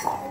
Oh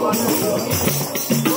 よろしくお願いします。